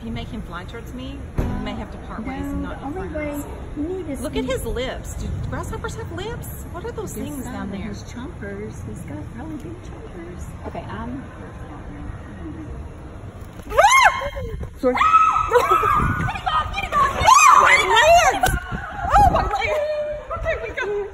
if you make him fly towards me, we may have to part ways and not be friends. Look at his lips. Do grasshoppers have lips? What are those things down there? His chompers. He's got really big chompers. Okay, I'm. Um, Sorry. Get him off! Get him off! My legs! Oh, my legs! Okay, we go.